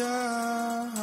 lugar.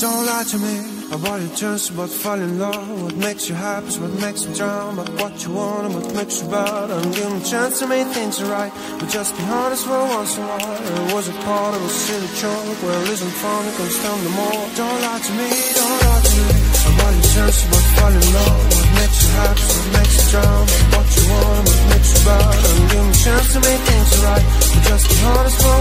Don't lie to me about your chance, about falling in love. What makes you happy is what makes you drown. But what you want and what makes you bad. I'm giving a chance to make things right. But just be honest for once in a while. It was a part of a silly joke where isn't fun, it comes down the more. Don't lie to me, don't lie to me about your chance, about falling in love. What makes you happy is what makes you drown. But what you want and what makes you bad. I'm giving a chance to make things right. But just be honest for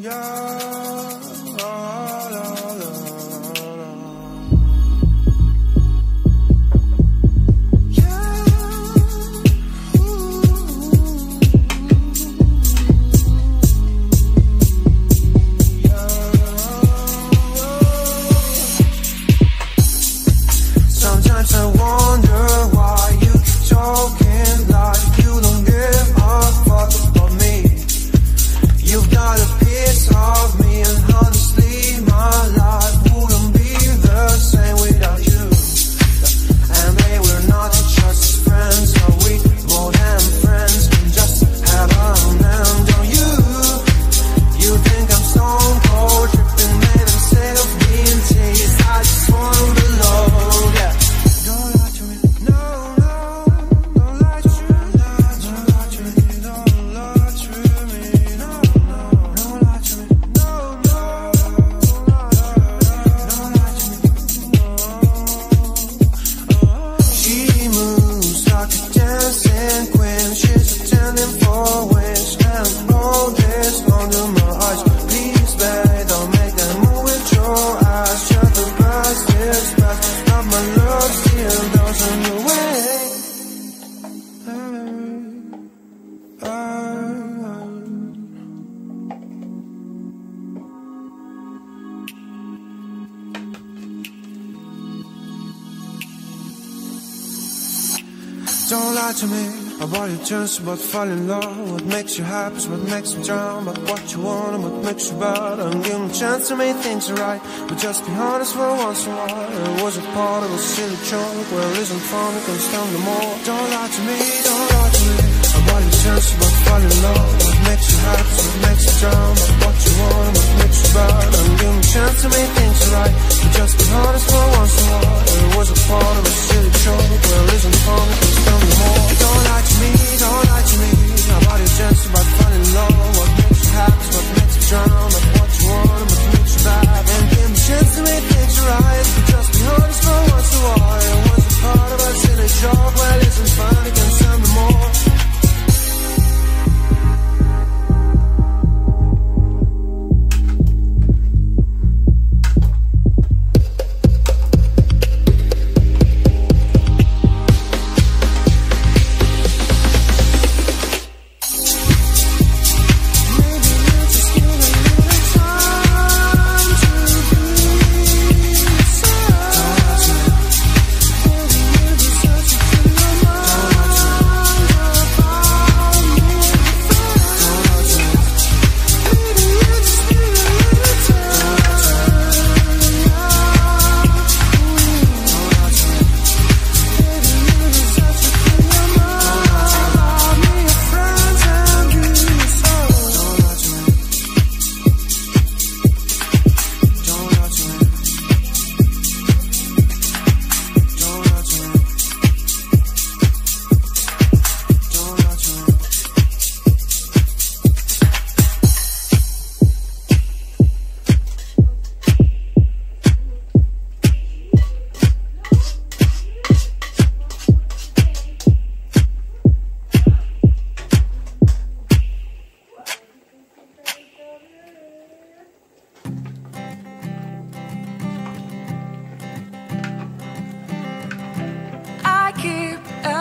Yeah. You've got a piece of me and honestly Don't lie to me about your chance about falling in love. What makes you happy is what makes you drown. But what you want and what makes you bad. I'm giving a chance to make things right. But just be honest for once in a while. It was a part of a silly joke. Where isn't fun, it can stand no more. Don't lie to me, don't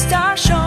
star shine.